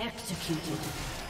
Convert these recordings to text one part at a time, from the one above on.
Executed.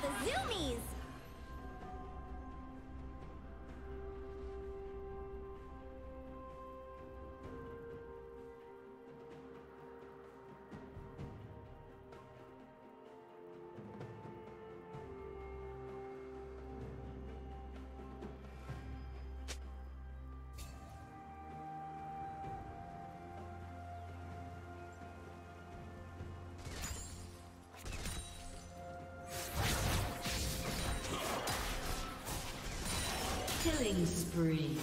The zoomies! Killing spree.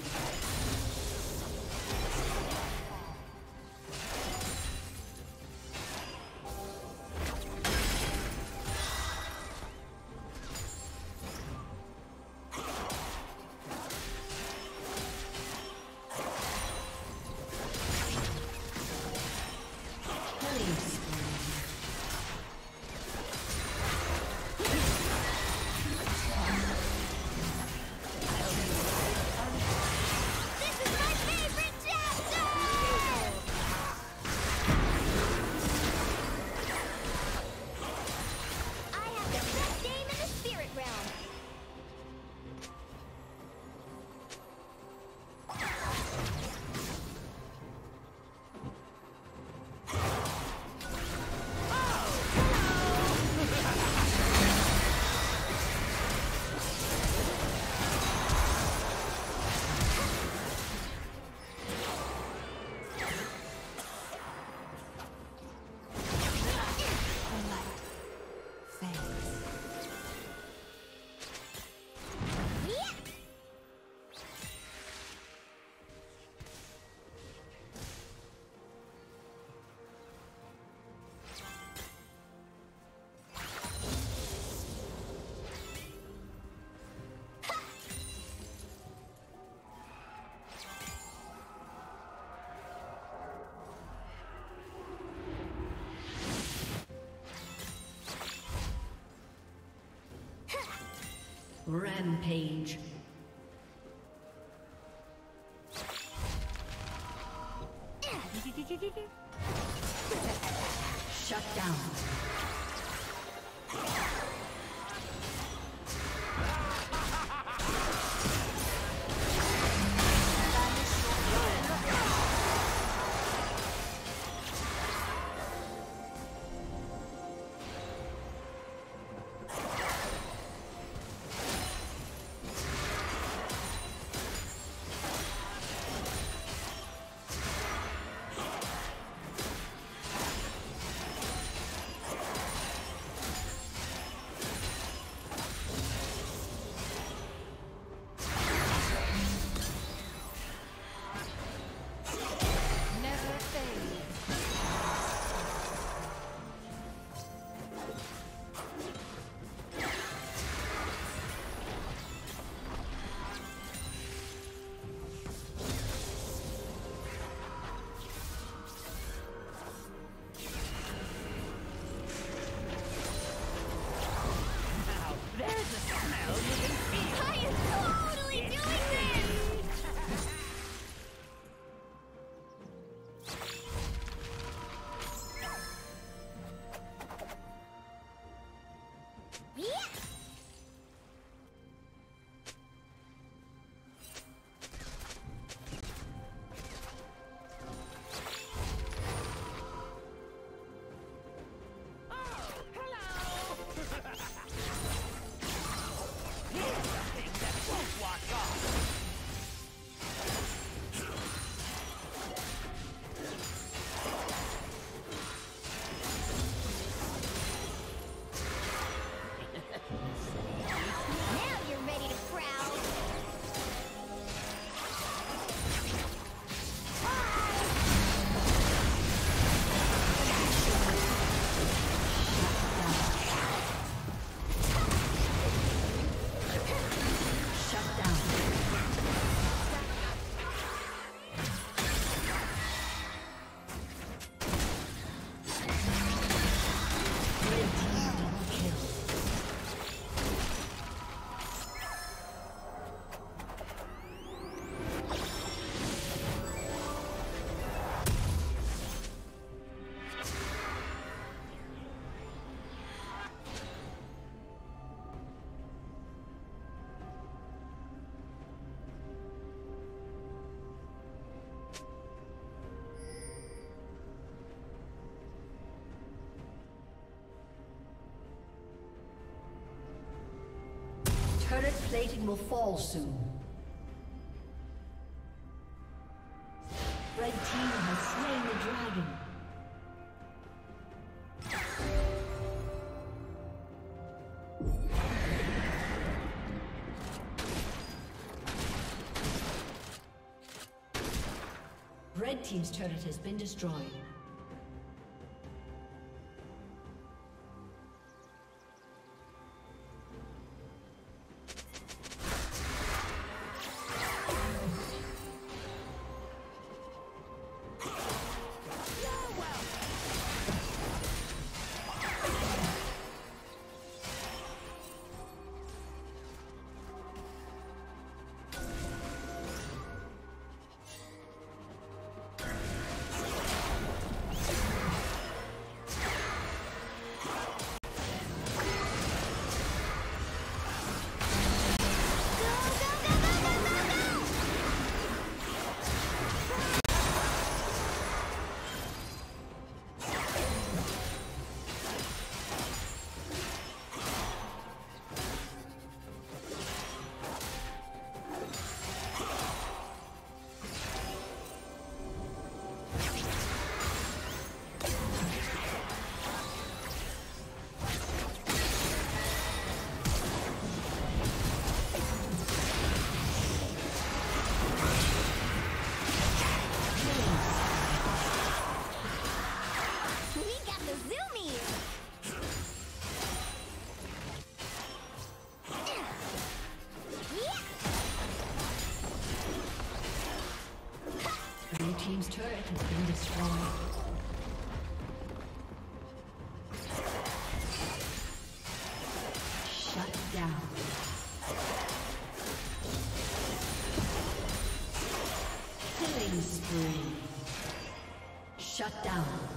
Rampage. Shut down. Turret plating will fall soon. Red team has slain the dragon. Red team's turret has been destroyed. Shut down.